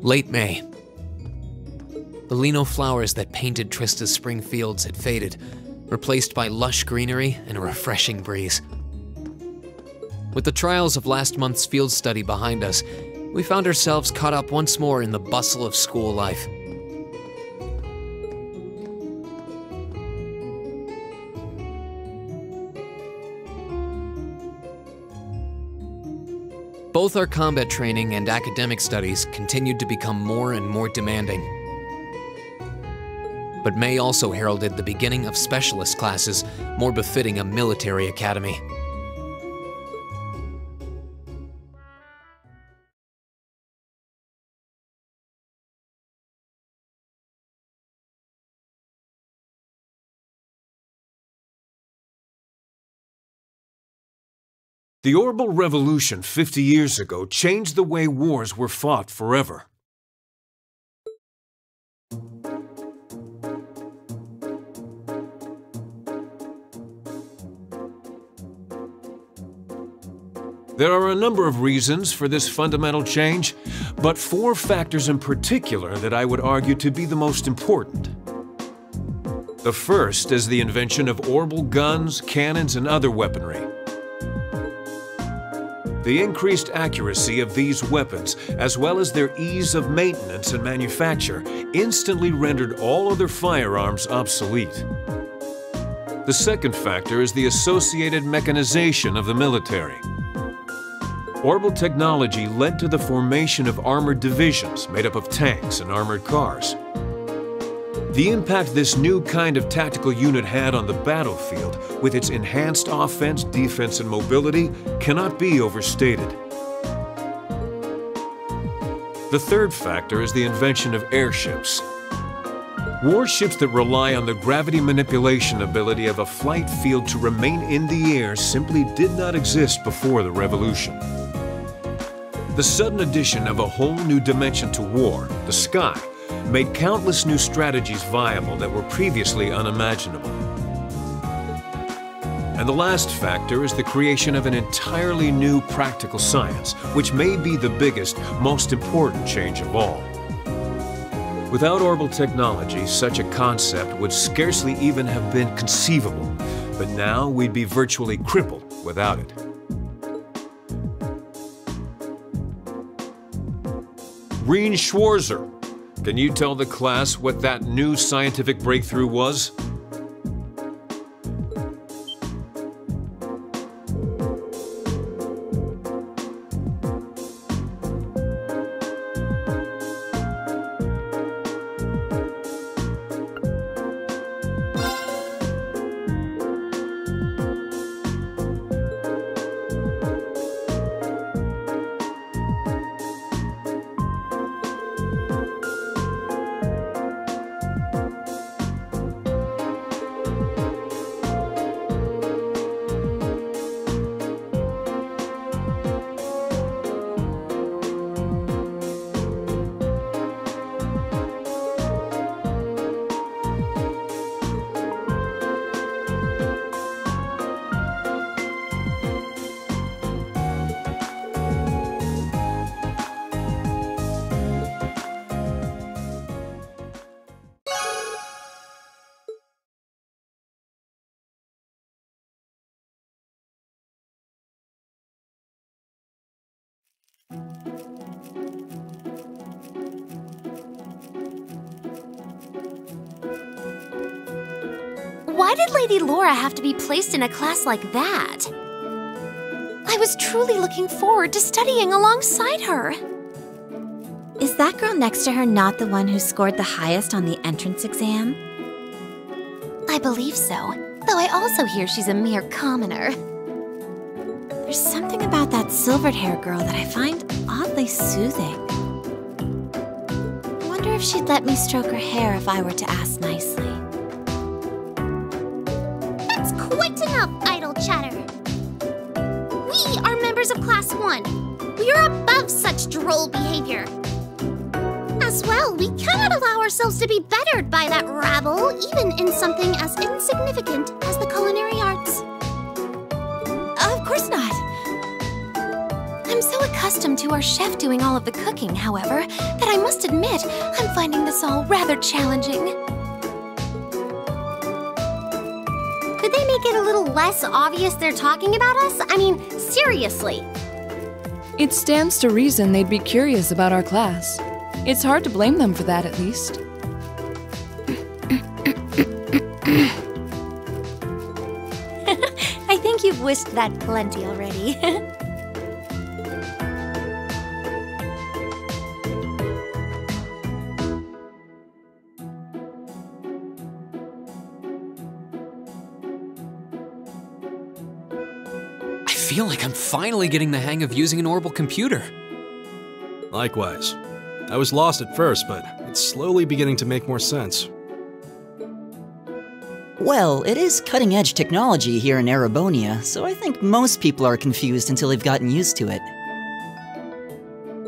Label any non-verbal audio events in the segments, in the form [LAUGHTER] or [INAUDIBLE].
Late May. The lino flowers that painted Trista's spring fields had faded, replaced by lush greenery and a refreshing breeze. With the trials of last month's field study behind us, we found ourselves caught up once more in the bustle of school life. Both our combat training and academic studies continued to become more and more demanding. But May also heralded the beginning of specialist classes more befitting a military academy. The Orbital Revolution 50 years ago changed the way wars were fought forever. There are a number of reasons for this fundamental change, but four factors in particular that I would argue to be the most important. The first is the invention of orbital guns, cannons, and other weaponry. The increased accuracy of these weapons, as well as their ease of maintenance and manufacture, instantly rendered all other firearms obsolete. The second factor is the associated mechanization of the military. Orbital technology led to the formation of armored divisions made up of tanks and armored cars. The impact this new kind of tactical unit had on the battlefield, with its enhanced offense, defense, and mobility, cannot be overstated. The third factor is the invention of airships. Warships that rely on the gravity manipulation ability of a flight field to remain in the air simply did not exist before the revolution. The sudden addition of a whole new dimension to war, the sky, made countless new strategies viable that were previously unimaginable. And the last factor is the creation of an entirely new practical science, which may be the biggest, most important change of all. Without orbital technology, such a concept would scarcely even have been conceivable, but now we'd be virtually crippled without it. Rean Schwarzer, can you tell the class what that new scientific breakthrough was? Laura have to be placed in a class like that? I was truly looking forward to studying alongside her. Is that girl next to her not the one who scored the highest on the entrance exam? I believe so, though I also hear she's a mere commoner. There's something about that silvered-haired girl that I find oddly soothing. I wonder if she'd let me stroke her hair if I were to ask nicely. Such behavior. As well, we cannot allow ourselves to be bettered by that rabble, even in something as insignificant as the culinary arts. Of course not. I'm so accustomed to our chef doing all of the cooking, however, that I must admit I'm finding this all rather challenging. Could they make it a little less obvious they're talking about us? I mean, seriously. It stands to reason they'd be curious about our class. It's hard to blame them for that, at least. [LAUGHS] I think you've wished that plenty already. [LAUGHS] feel like I'm finally getting the hang of using an orbital computer. Likewise. I was lost at first, but it's slowly beginning to make more sense. Well, it is cutting edge technology here in Erebonia, so I think most people are confused until they've gotten used to it.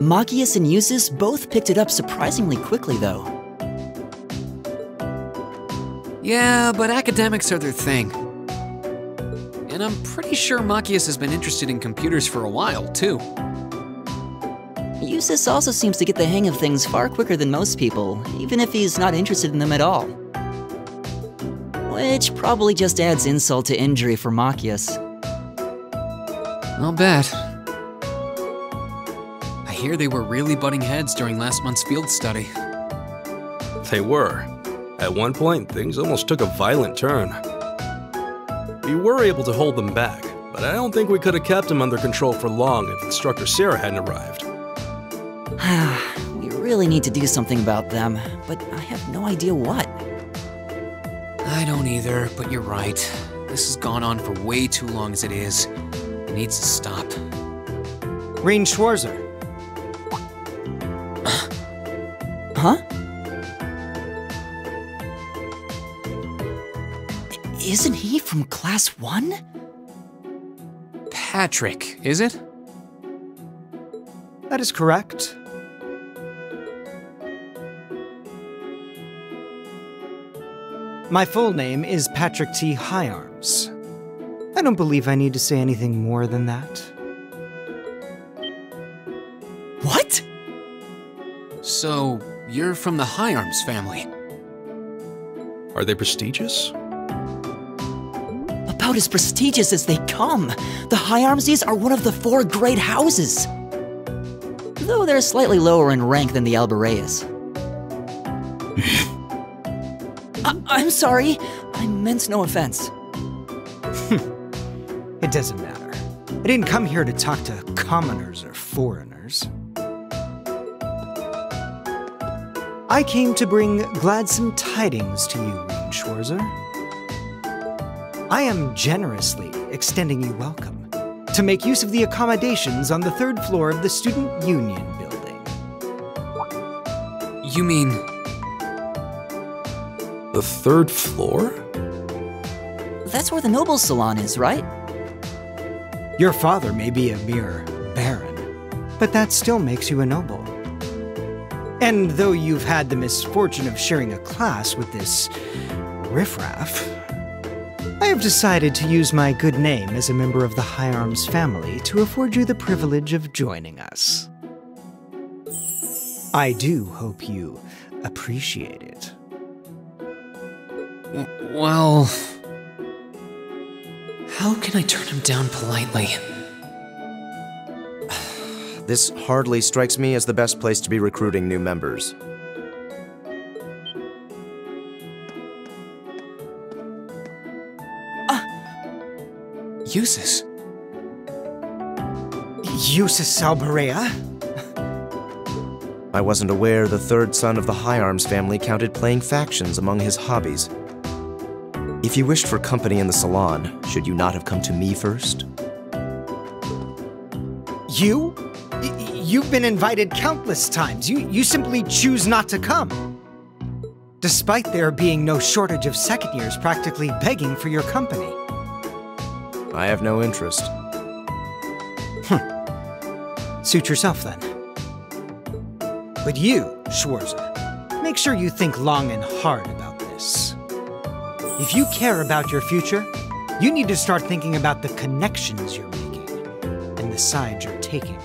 Machias and Jusis both picked it up surprisingly quickly, though. Yeah, but academics are their thing. And I'm pretty sure Machias has been interested in computers for a while, too. Jusis also seems to get the hang of things far quicker than most people, even if he's not interested in them at all. Which probably just adds insult to injury for Machias. I'll bet. I hear they were really butting heads during last month's field study. They were. At one point, things almost took a violent turn. We were able to hold them back, but I don't think we could have kept them under control for long if Instructor Sara hadn't arrived. [SIGHS] we really need to do something about them, but I have no idea what. I don't either, but you're right. This has gone on for way too long as it is. It needs to stop. Rean Schwarzer. Isn't he from Class 1? Patrick, is it? That is correct. My full name is Patrick T. Hyarams. I don't believe I need to say anything more than that. What? So, you're from the Hyarams family. Are they prestigious? About as prestigious as they come. The High Armsies are one of the four great houses. Though they're slightly lower in rank than the Albareas. [LAUGHS] I- I'm sorry. I meant no offense. [LAUGHS] It doesn't matter. I didn't come here to talk to commoners or foreigners. I came to bring gladsome tidings to you, Rean Schwarzer. I am generously extending you welcome to make use of the accommodations on the third floor of the Student Union building. You mean, The third floor? That's where the Noble Salon is, right? Your father may be a mere baron, but that still makes you a noble. And though you've had the misfortune of sharing a class with this riffraff, I have decided to use my good name as a member of the Hyarams family to afford you the privilege of joining us. I do hope you appreciate it. well. How can I turn him down politely? This hardly strikes me as the best place to be recruiting new members. Jusis. Jusis Albarea? [LAUGHS] I wasn't aware the third son of the Hyarams family counted playing factions among his hobbies. If you wished for company in the salon, should you not have come to me first? You? Y- you've been invited countless times. You, you simply choose not to come. Despite there being no shortage of second years practically begging for your company. I have no interest. Hm. Suit yourself, then. But you, Schwarzer, make sure you think long and hard about this. If you care about your future, you need to start thinking about the connections you're making and the sides you're taking.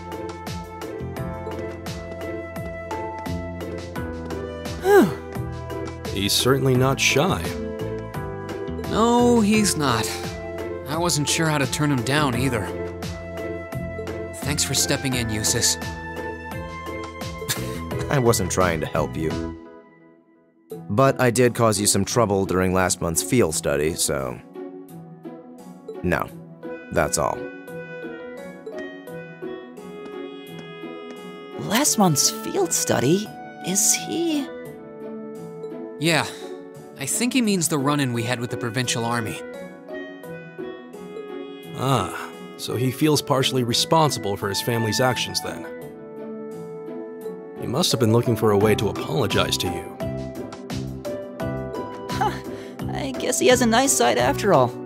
he's certainly not shy. No, he's not. I wasn't sure how to turn him down either. Thanks for stepping in, Jusis. [LAUGHS] I wasn't trying to help you. But I did cause you some trouble during last month's field study, so. No, that's all. Last month's field study? Is he. Yeah, I think he means the run in we had with the Provincial Army. Ah, so he feels partially responsible for his family's actions then. He must have been looking for a way to apologize to you. Huh, I guess he has a nice side after all.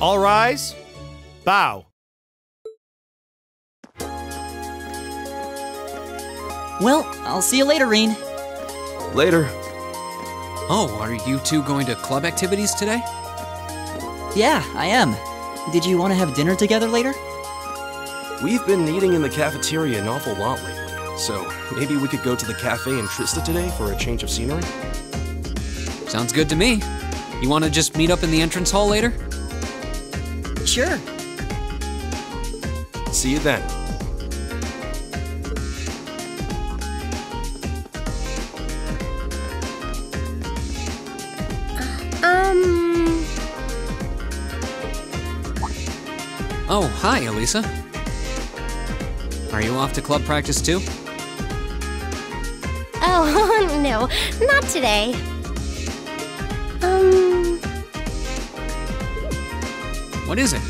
All rise. Bow. Well, I'll see you later, Rean. Later. Oh, are you two going to club activities today? Yeah, I am. Did you want to have dinner together later? We've been eating in the cafeteria an awful lot lately, so maybe we could go to the cafe in Trista today for a change of scenery? Sounds good to me. You want to just meet up in the entrance hall later? Sure. See you then. Um. Oh, hi, Alisa. Are you off to club practice too? Oh, [LAUGHS] no, not today. What is it?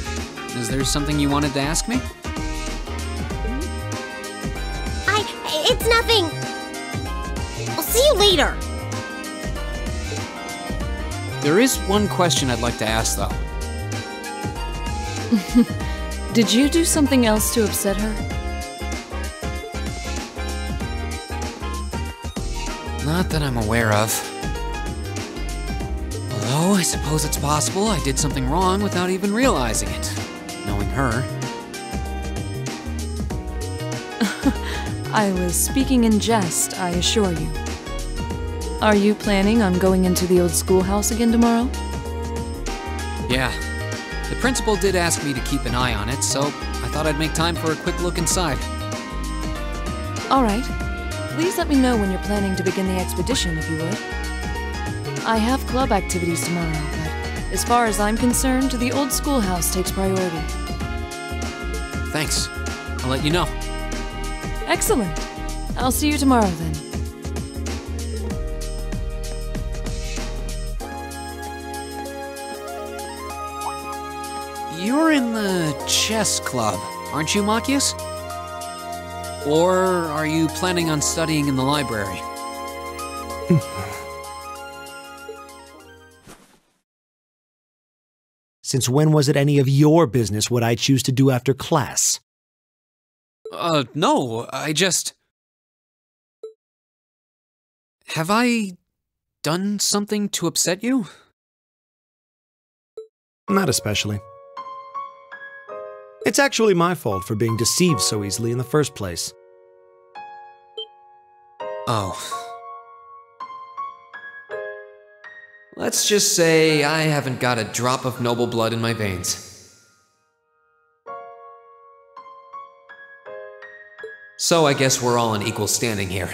Is there something you wanted to ask me? I. It's nothing. I'll see you later. There is one question I'd like to ask, though. [LAUGHS] Did you do something else to upset her? Not that I'm aware of. Suppose it's possible I did something wrong without even realizing it. Knowing her. [LAUGHS] I was speaking in jest, I assure you. Are you planning on going into the old schoolhouse again tomorrow? Yeah. The principal did ask me to keep an eye on it, so I thought I'd make time for a quick look inside. All right. Please let me know when you're planning to begin the expedition, if you would. I have club activities tomorrow, but as far as I'm concerned, the old schoolhouse takes priority. Thanks. I'll let you know. Excellent. I'll see you tomorrow then. You're in the chess club, aren't you, Machias? Or are you planning on studying in the library? [LAUGHS] Since when was it any of your business what I choose to do after class? Uh, no, I just. Have I done something to upset you? Not especially. It's actually my fault for being deceived so easily in the first place. Oh. Let's just say I haven't got a drop of noble blood in my veins. So I guess we're all in equal standing here.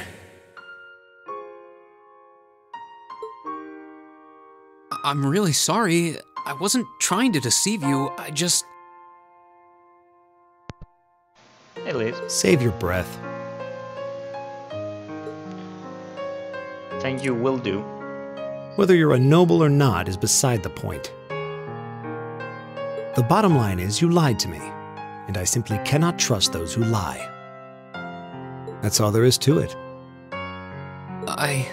I'm really sorry. I wasn't trying to deceive you. I just. Hey, Liz. Save your breath. Thank you, will do. Whether you're a noble or not is beside the point. The bottom line is you lied to me, and I simply cannot trust those who lie. That's all there is to it. I.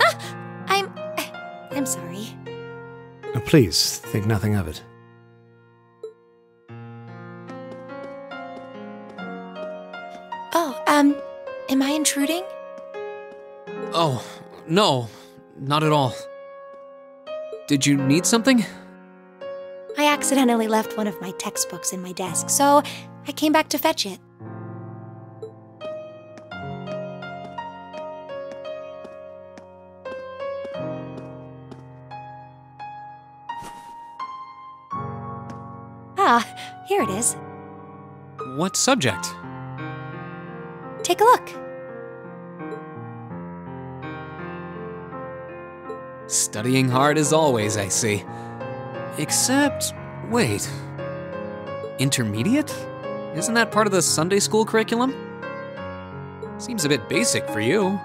Ah, I'm. I'm sorry. Please, think nothing of it. No, not at all. Did you need something? I accidentally left one of my textbooks in my desk, so I came back to fetch it. Ah, here it is. What subject? Take a look. Studying hard as always, I see. Except, wait. Intermediate? Isn't that part of the Sunday school curriculum? Seems a bit basic for you.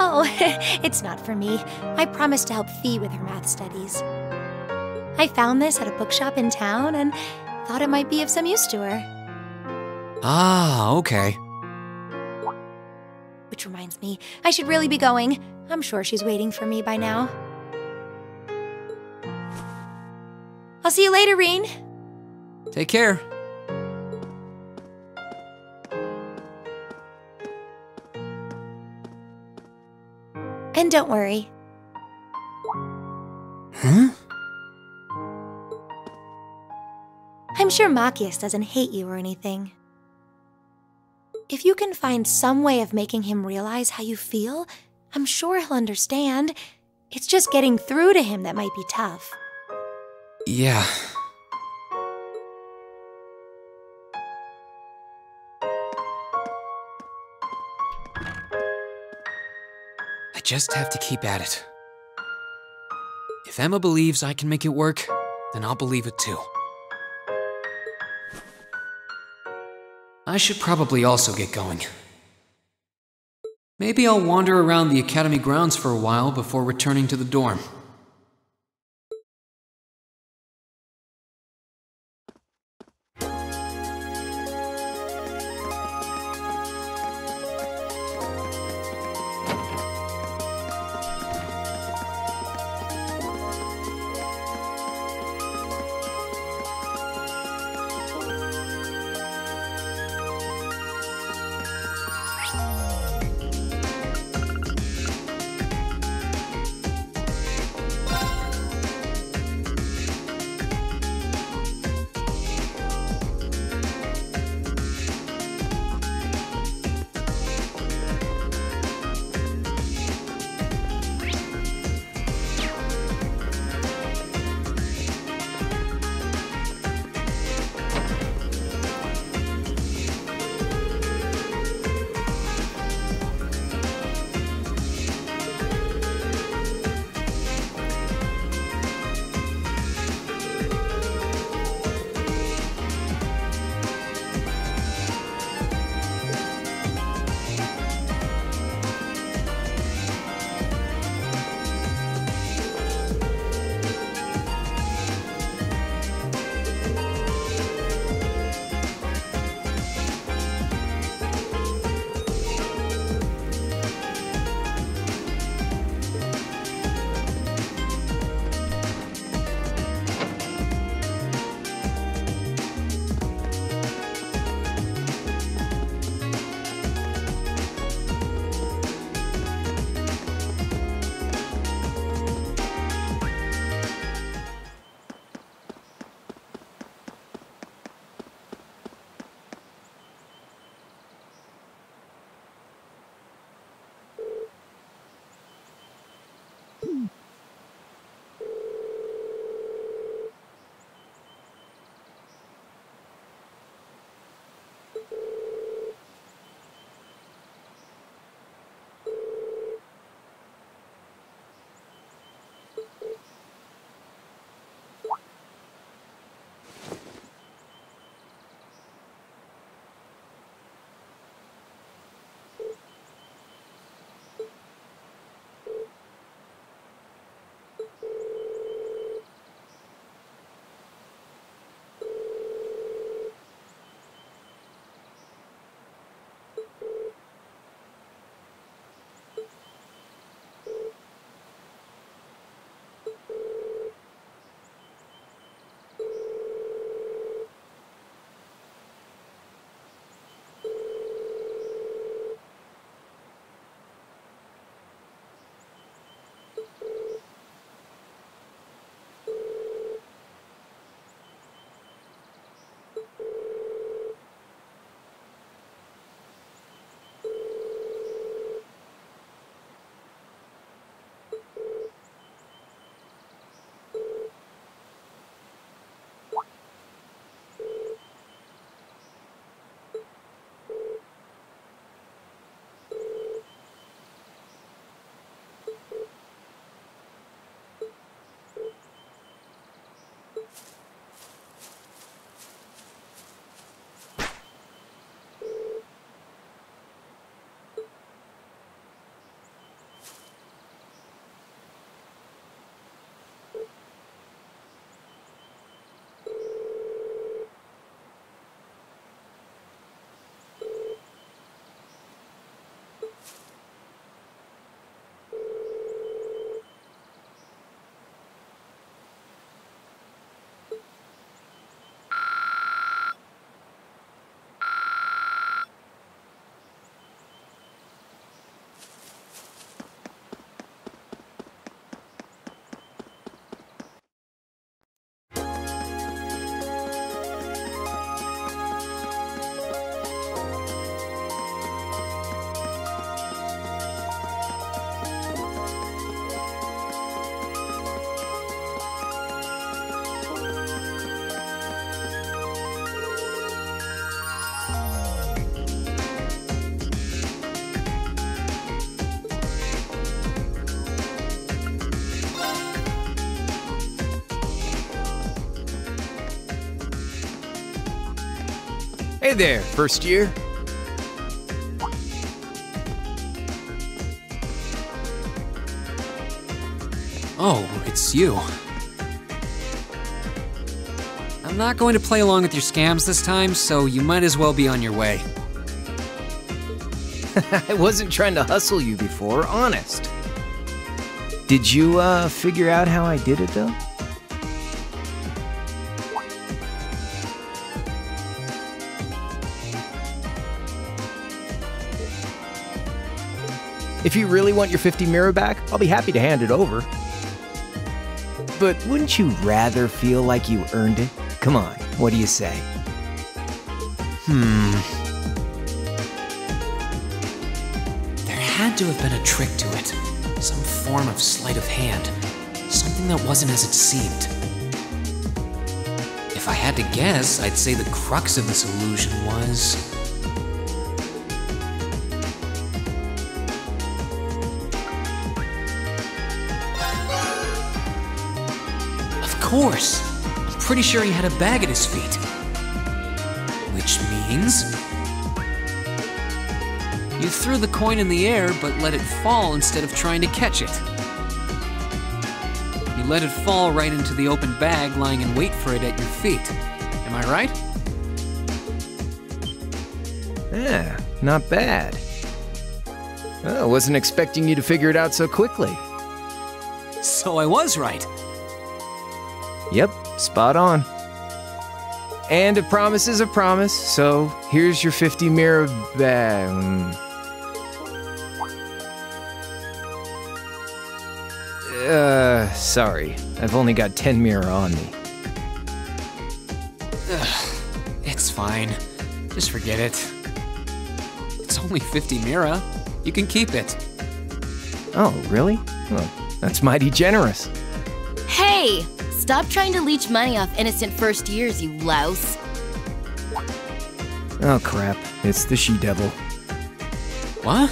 Oh, [LAUGHS] it's not for me. I promised to help Fie with her math studies. I found this at a bookshop in town and thought it might be of some use to her. Ah, okay. Which reminds me, I should really be going. I'm sure she's waiting for me by now. I'll see you later, Rean. Take care. And don't worry. Huh? I'm sure Machias doesn't hate you or anything. If you can find some way of making him realize how you feel, I'm sure he'll understand. It's just getting through to him that might be tough. Yeah. I just have to keep at it. If Emma believes I can make it work, then I'll believe it too. I should probably also get going. Maybe I'll wander around the academy grounds for a while before returning to the dorm. There, first year. Oh, it's you. I'm not going to play along with your scams this time, so you might as well be on your way. [LAUGHS] I wasn't trying to hustle you before, honest. Did you, uh, figure out how I did it, though? If you really want your 50 Mira back, I'll be happy to hand it over. But wouldn't you rather feel like you earned it? Come on, what do you say? Hmm. There had to have been a trick to it. Some form of sleight of hand. Something that wasn't as it seemed. If I had to guess, I'd say the crux of this illusion was. Course! I'm pretty sure he had a bag at his feet. Which means. You threw the coin in the air, but let it fall instead of trying to catch it. You let it fall right into the open bag lying in wait for it at your feet. Am I right? Yeah, not bad. I wasn't expecting you to figure it out so quickly. So I was right. Yep, spot on. And a promise is a promise, so here's your 50 Mira bag. Uh, sorry. I've only got 10 Mira on me. Ugh, it's fine. Just forget it. It's only 50 Mira. You can keep it. Oh, really? Well, that's mighty generous. Hey! Stop trying to leech money off innocent first years, you louse. Oh crap, it's the she devil. What?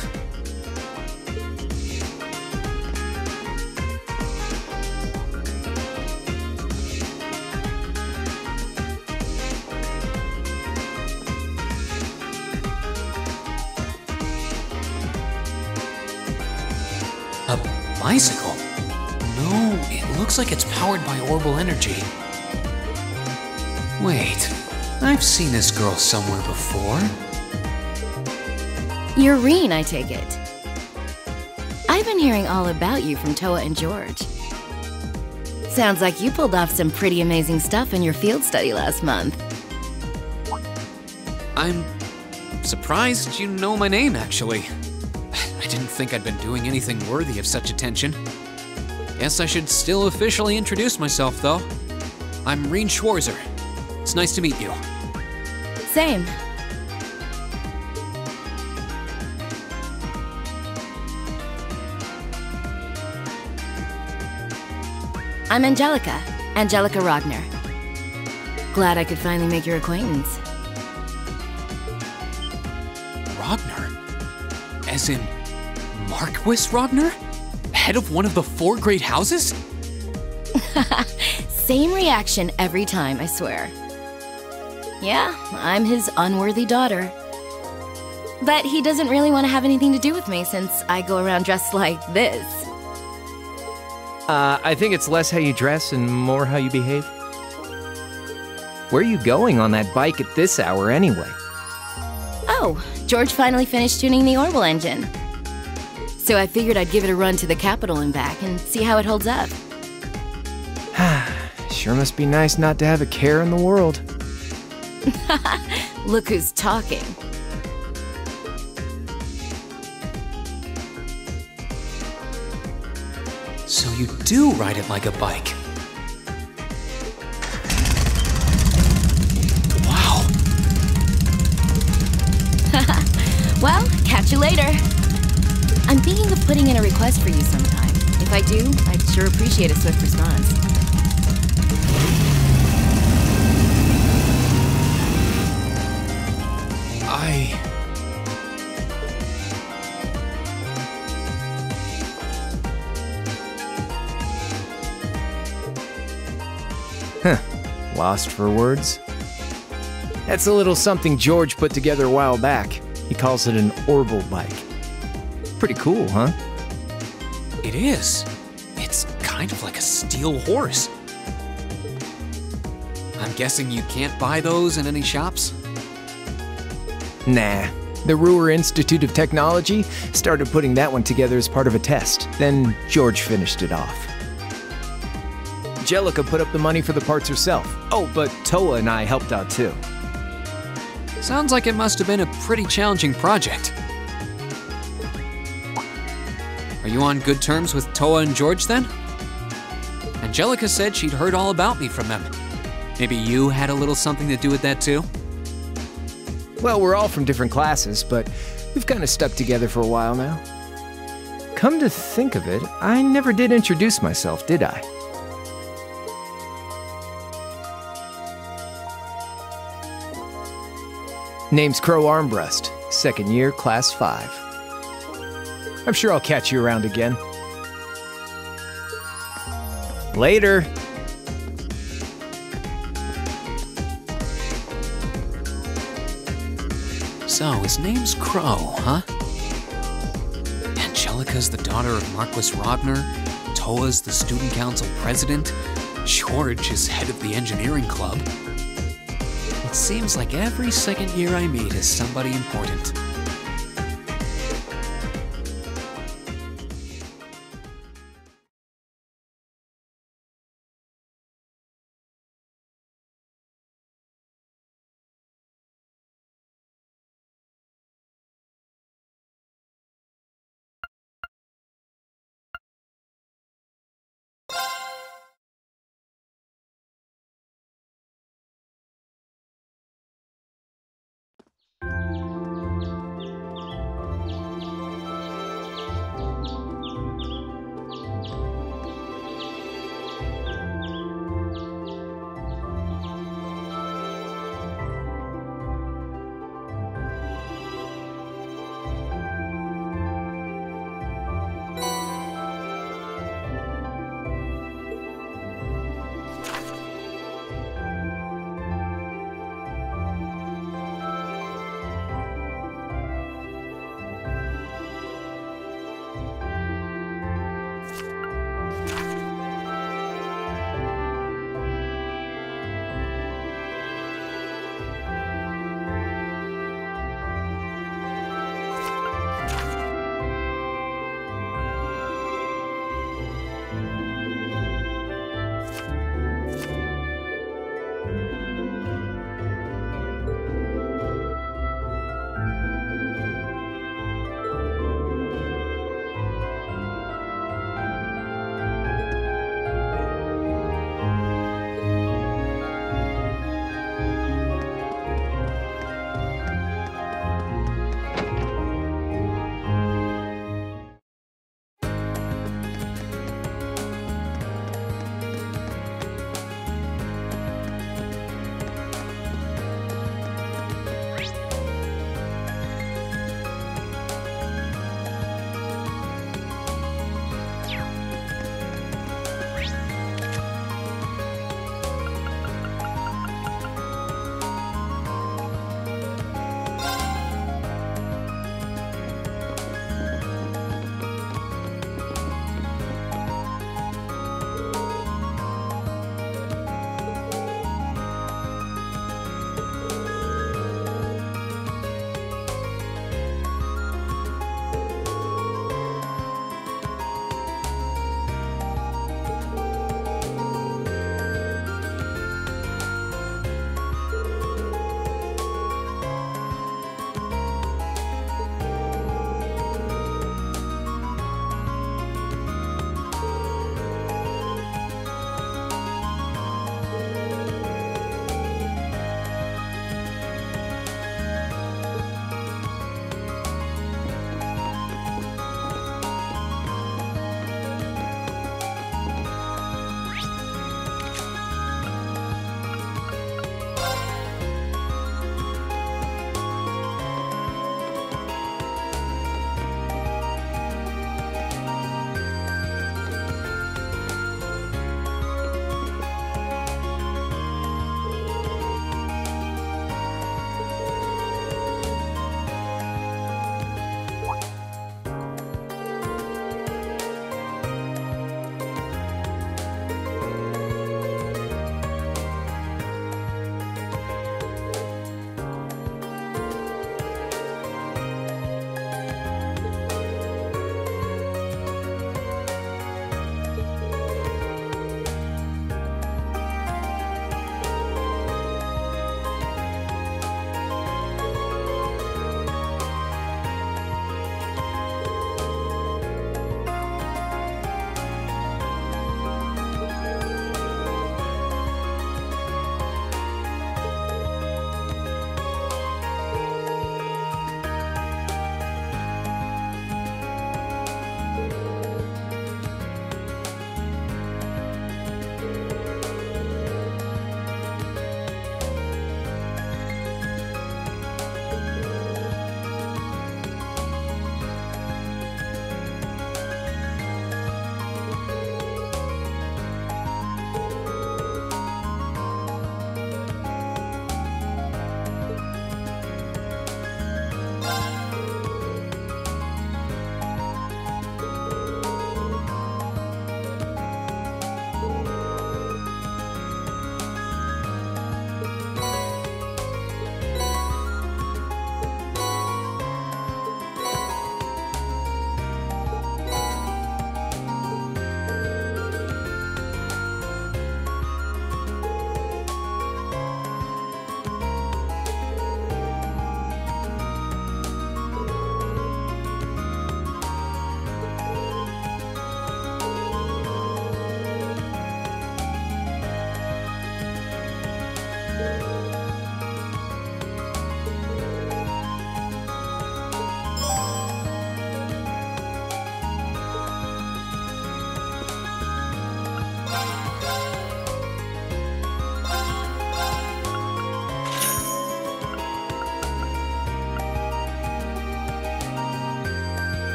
Looks like it's powered by orbital energy. Wait, I've seen this girl somewhere before. You're Rean, I take it. I've been hearing all about you from Towa and George. Sounds like you pulled off some pretty amazing stuff in your field study last month. I'm surprised you know my name, actually. [SIGHS] I didn't think I'd been doing anything worthy of such attention. Guess I should still officially introduce myself, though. I'm Rean Schwarzer. It's nice to meet you. Same. I'm Angelica, Angelica Rogner. Glad I could finally make your acquaintance. Rogner? As in Marquis Rogner? Head of one of the four great houses? [LAUGHS] Same reaction every time, I swear. Yeah, I'm his unworthy daughter. But he doesn't really want to have anything to do with me since I go around dressed [LAUGHS] like this. Uh, I think it's less how you dress and more how you behave. Where are you going on that bike at this hour anyway? Oh, George finally finished tuning the Orbital engine. So I figured I'd give it a run to the capital and back and see how it holds up. [SIGHS] Sure must be nice not to have a care in the world. [LAUGHS] Look who's talking. So you do ride it like a bike. Wow. [LAUGHS] well, catch you later. I'm thinking of putting in a request for you sometime. If I do, I'd sure appreciate a swift response. I. Huh. Lost for words? That's a little something George put together a while back. He calls it an Orbital bike. Pretty cool, huh? It is. It's kind of like a steel horse. I'm guessing you can't buy those in any shops? Nah. The Ruhr Institute of Technology started putting that one together as part of a test. Then George finished it off. Jellica put up the money for the parts herself. Oh, but Towa and I helped out too. Sounds like it must have been a pretty challenging project. Are you on good terms with Towa and George then? Angelica said she'd heard all about me from them. Maybe you had a little something to do with that too? Well, we're all from different classes, but we've kind of stuck together for a while now. Come to think of it, I never did introduce myself, did I? Name's Crow Armbrust, second year, class 5. I'm sure I'll catch you around again. Later. So, his name's Crow, huh? Angelica's the daughter of Marquis Rogner, Towa's the student council president, George is head of the engineering club. It seems like every second year I meet is somebody important.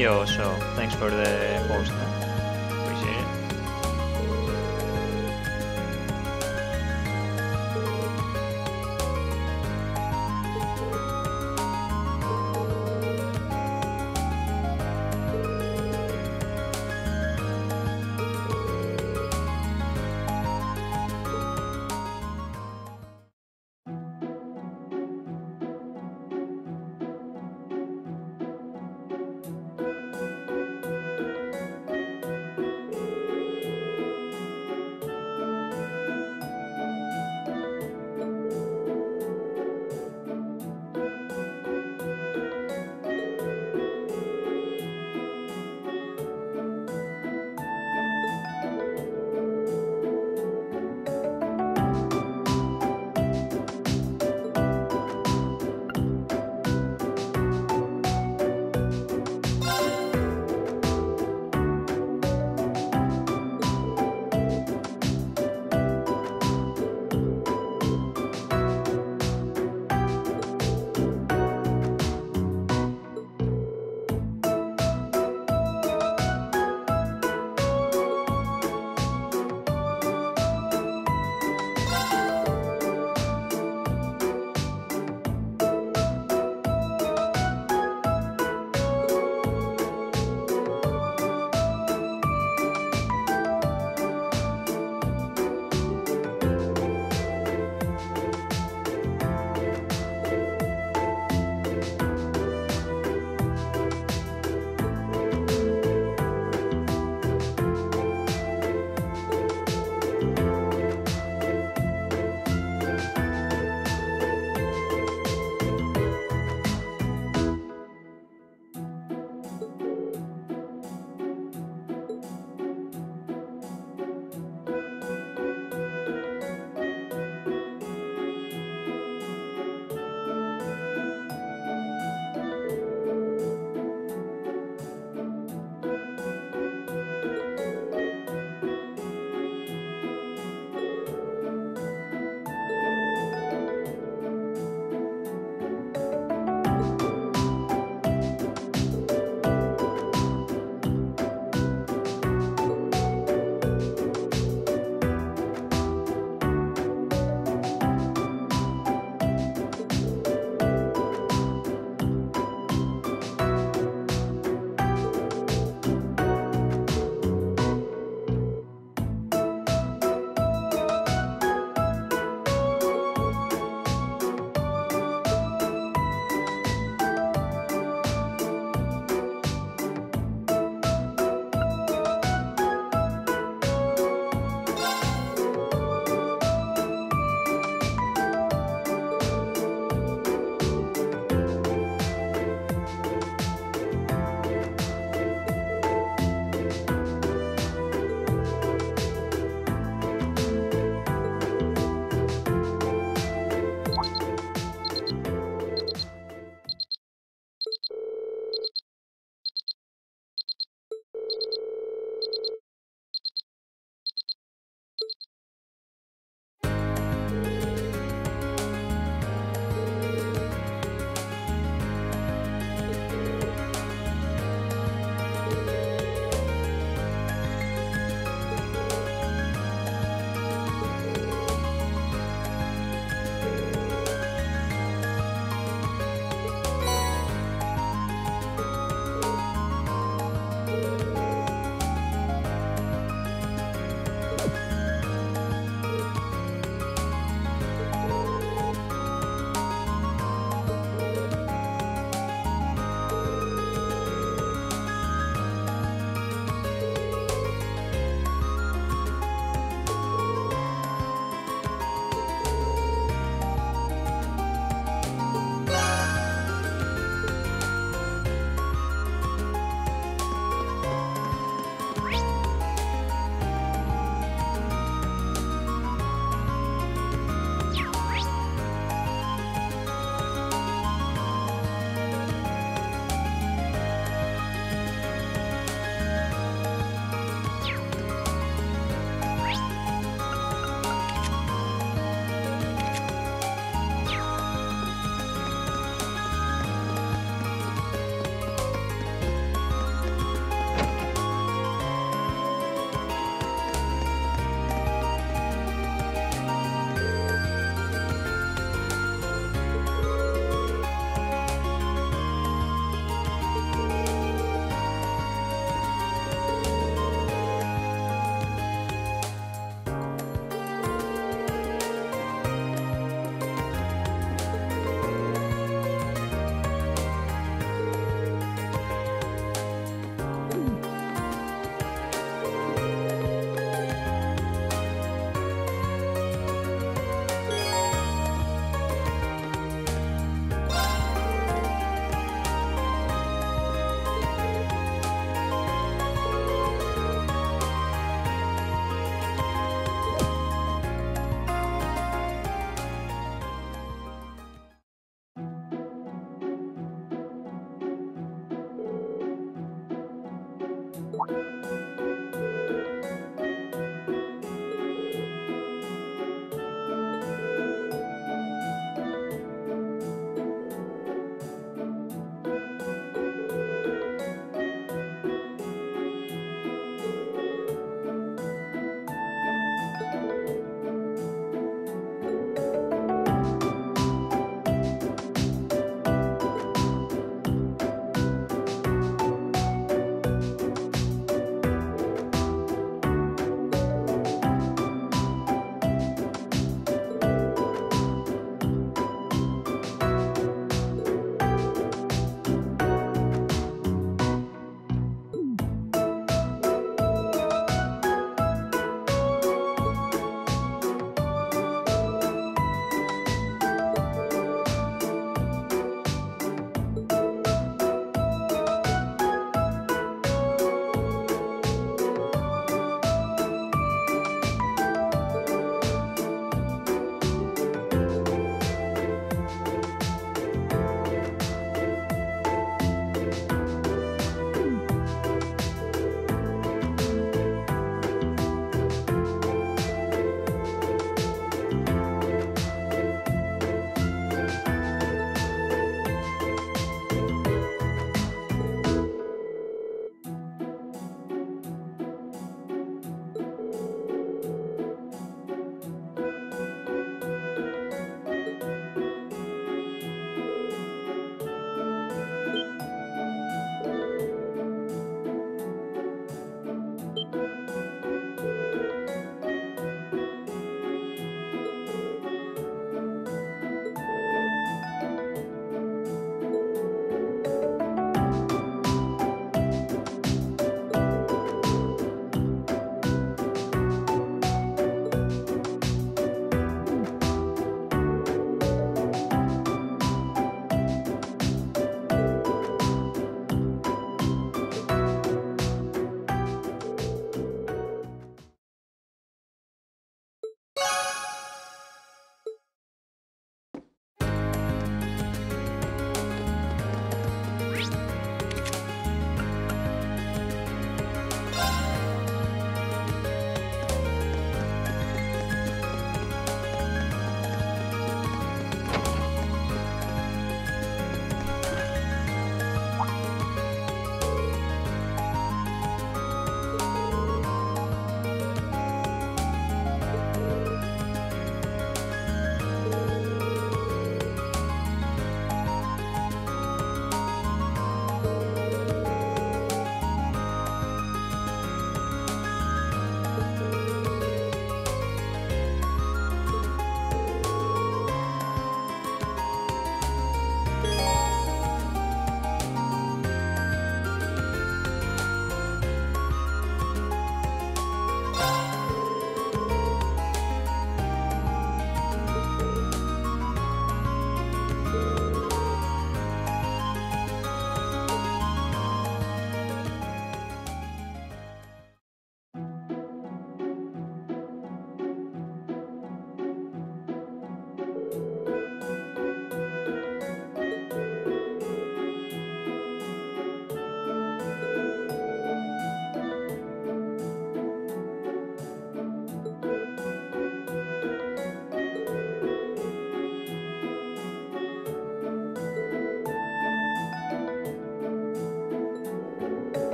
Yo, so thanks for the host.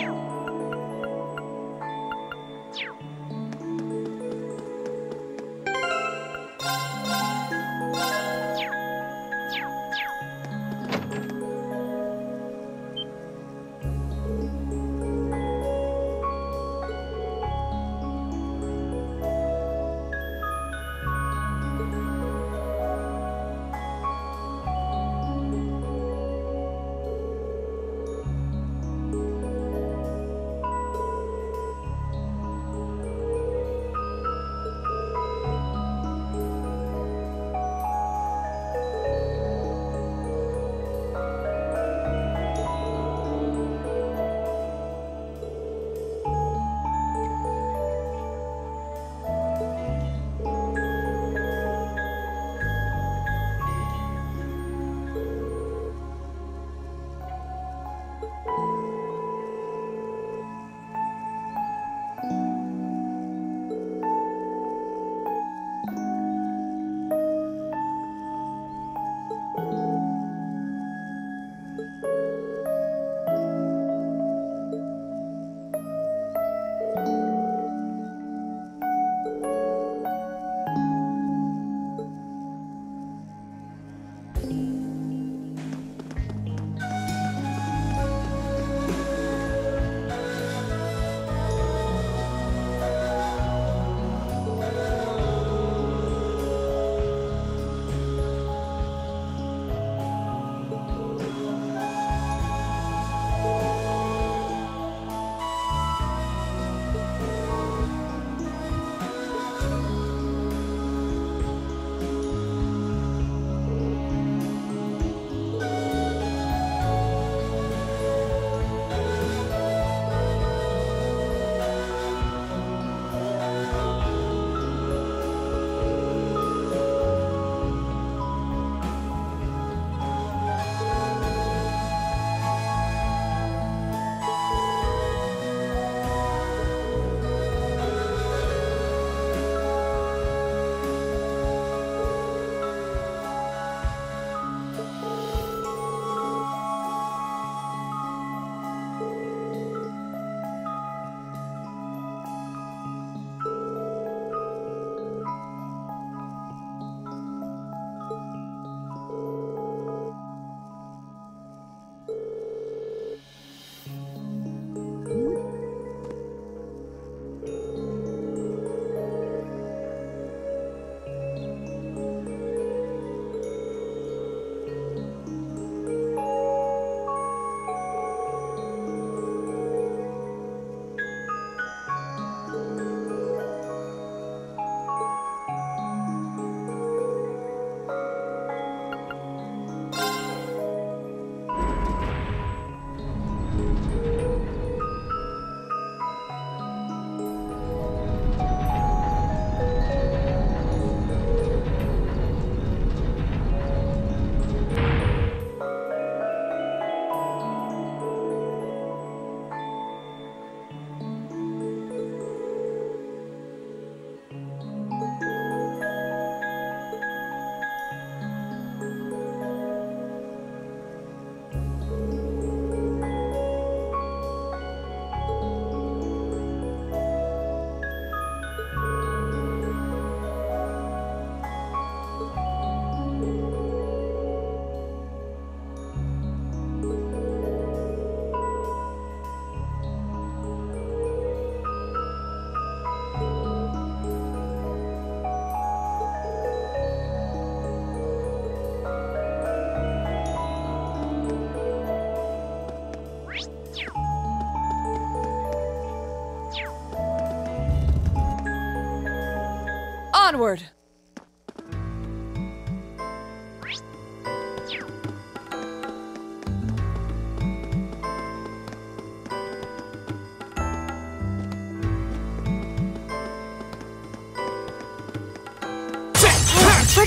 you.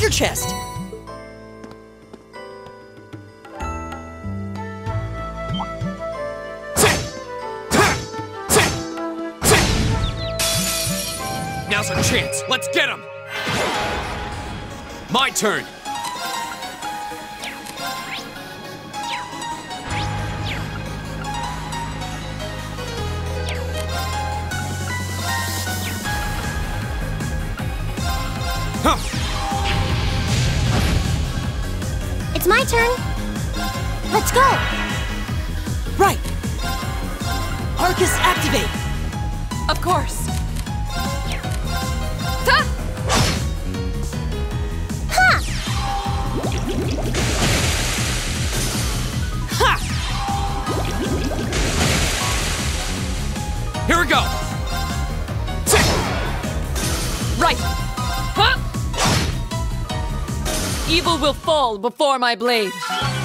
treasure chest. Now's our chance. Let's get him. My turn. before my blade.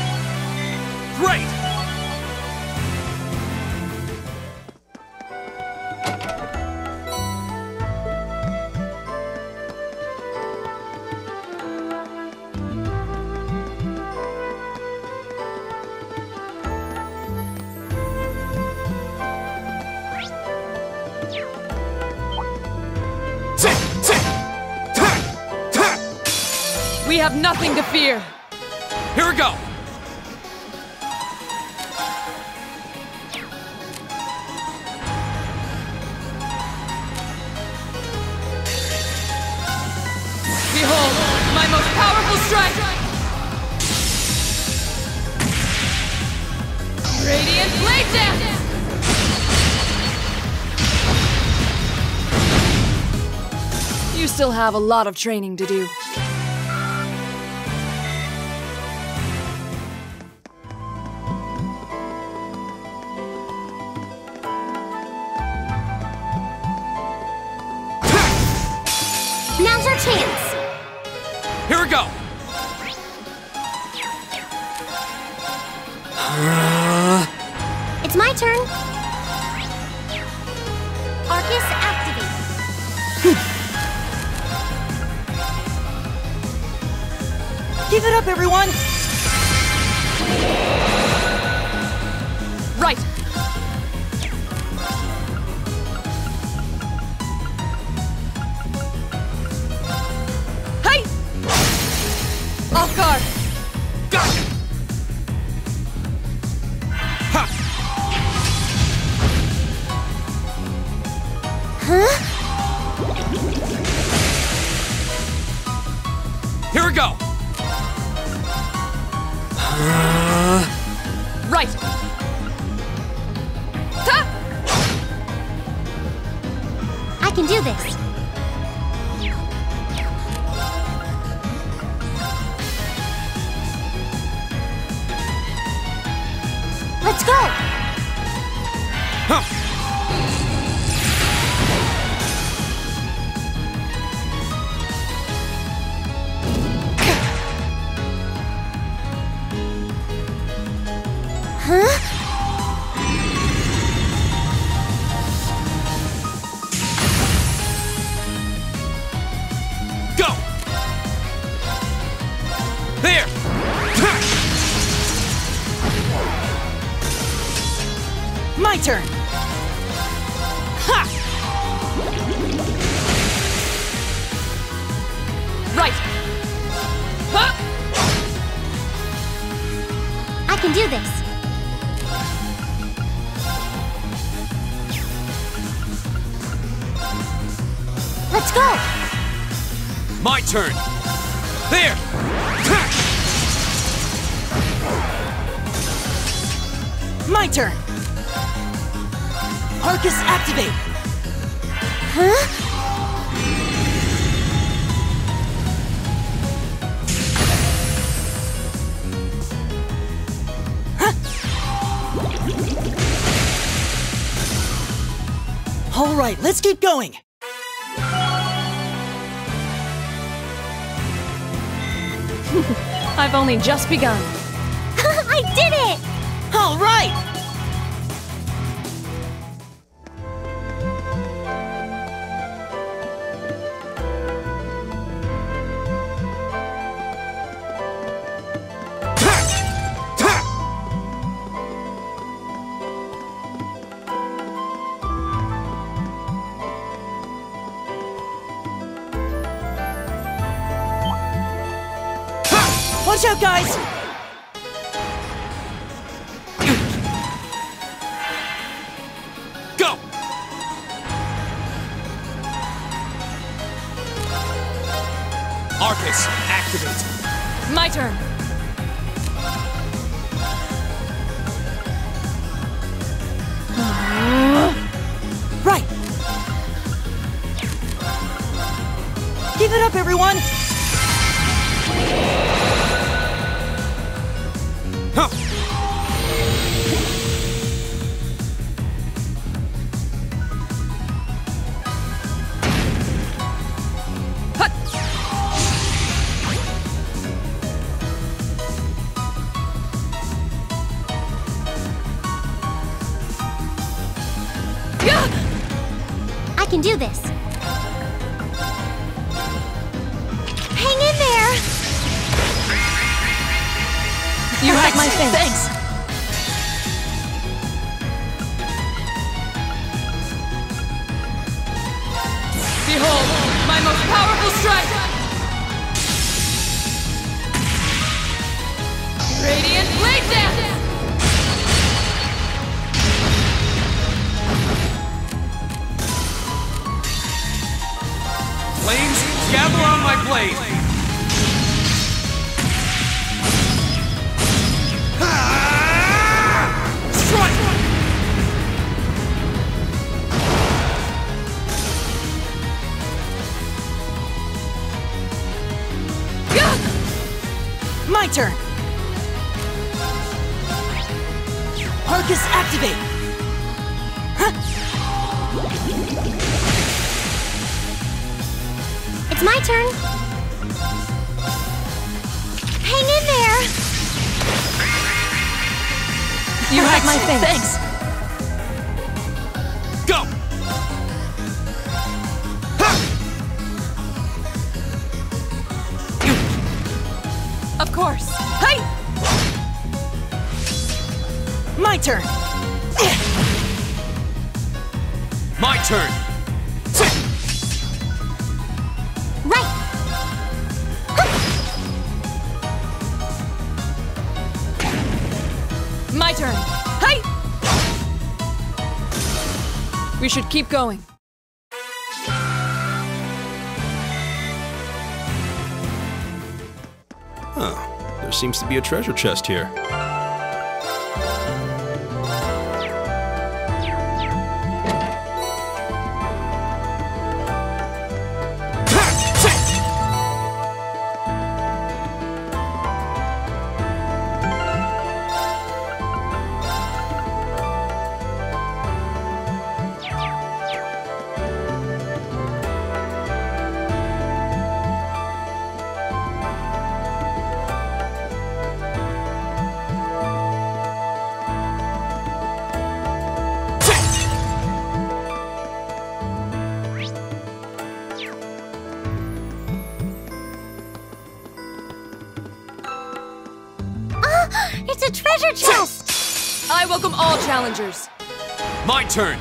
You still have a lot of training to do. turn. There! My turn! Arcus activate! Huh? All right, let's keep going. I've only just begun. Watch out, guys! Can do this. Should keep going. Huh. There seems to be a treasure chest here. Challengers. My turn.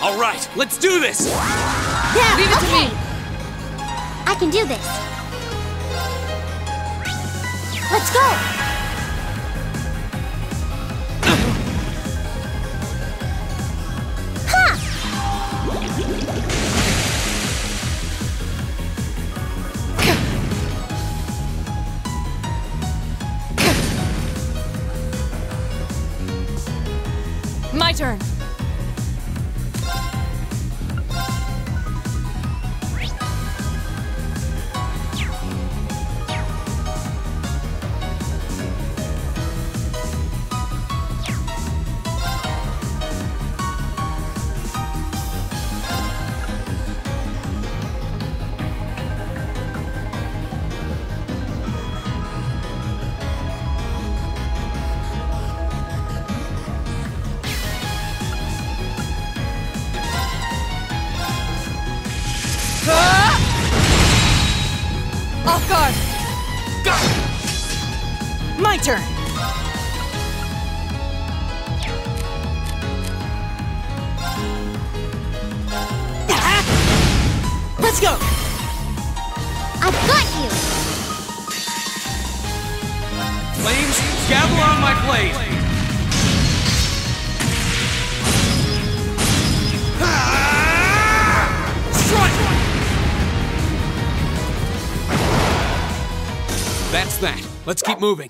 All right, let's do this. Yeah, Leave it to me. I can do this. Let's go! Moving.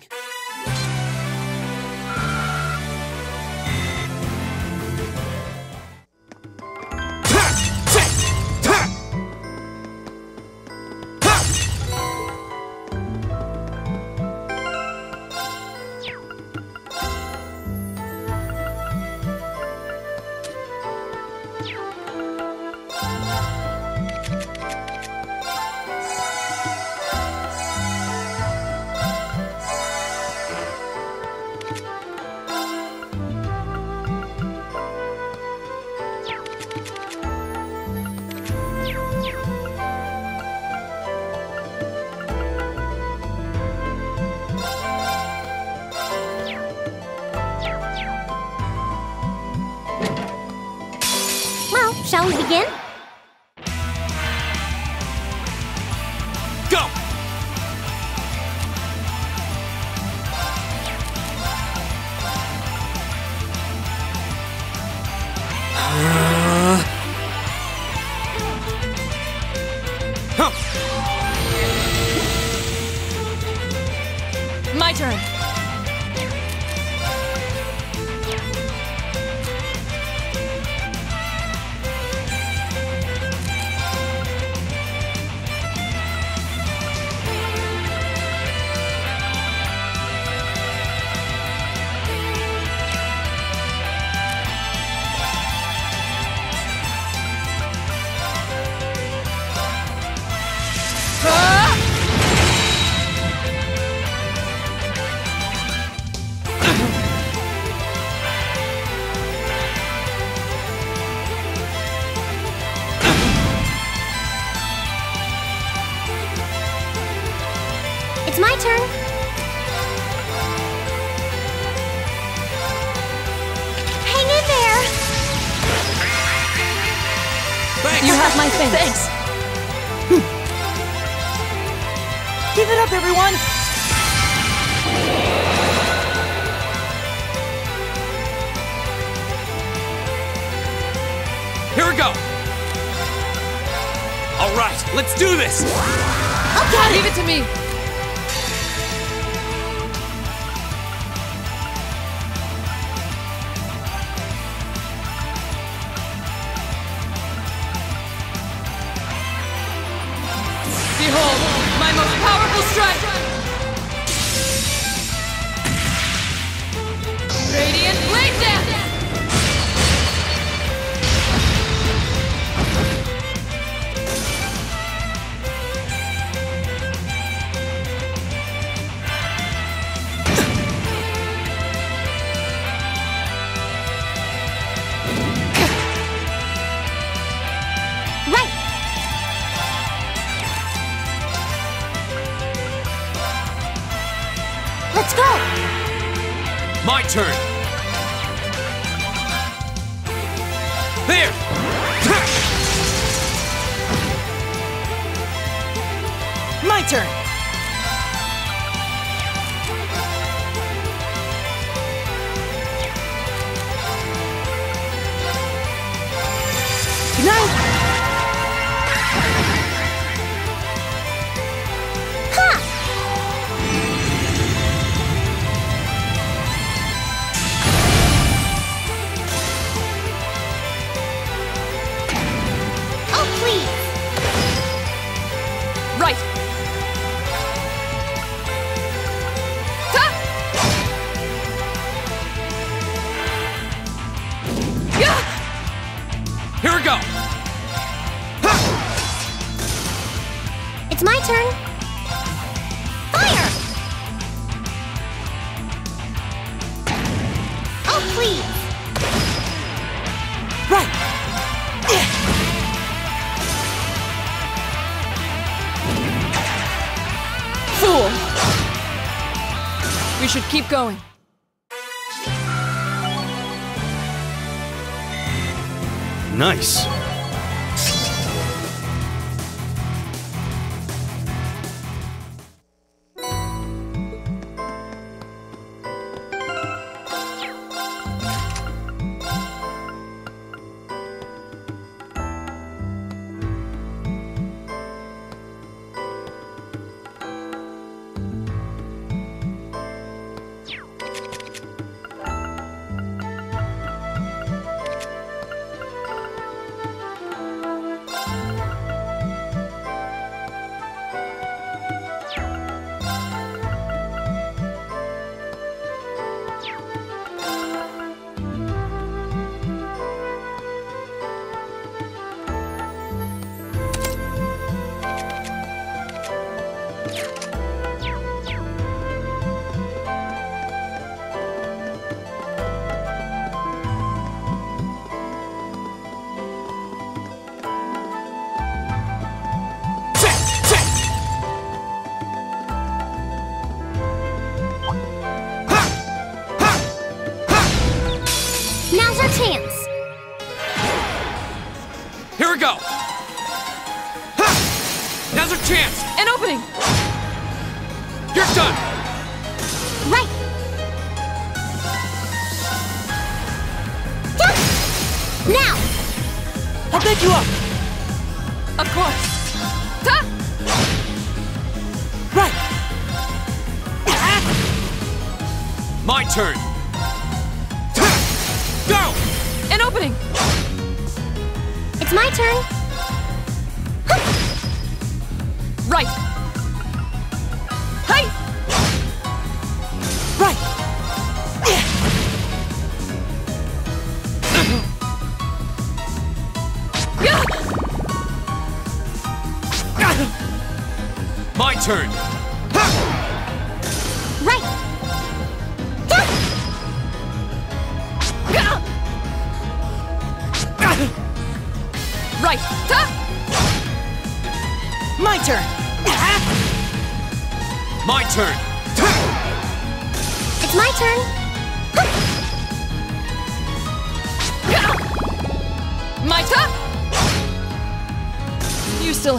Going. Nice.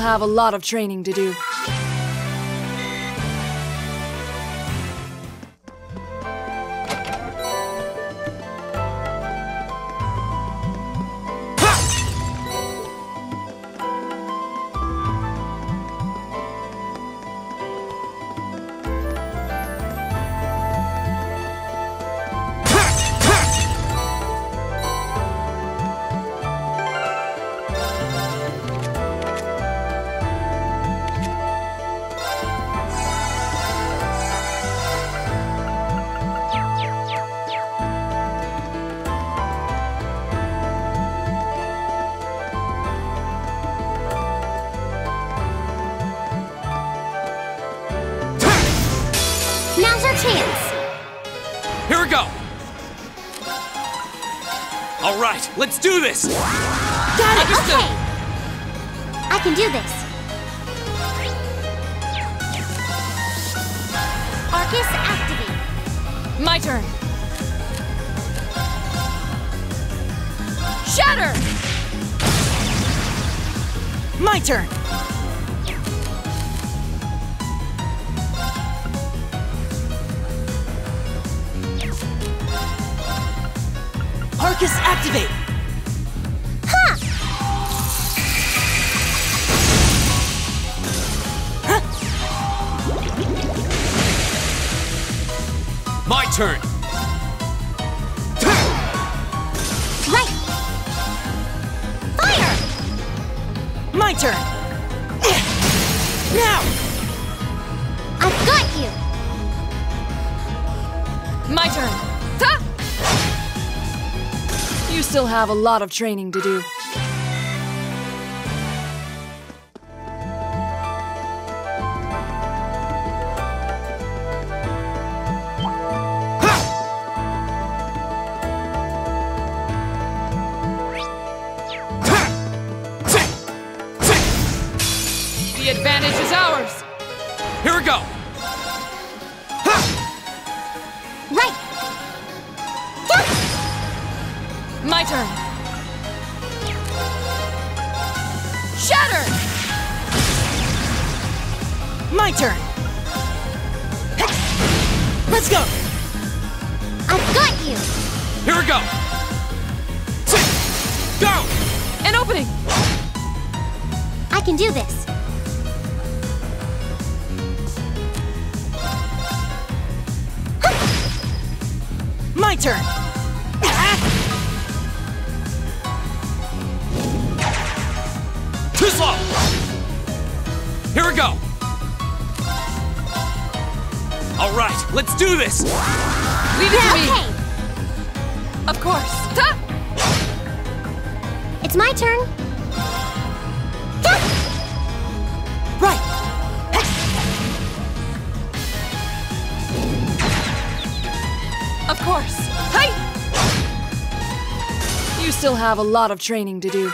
have a lot of training to do. Let's do this! Got it, Understood. okay! I can do this. have a lot of training to do. Have a lot of training to do.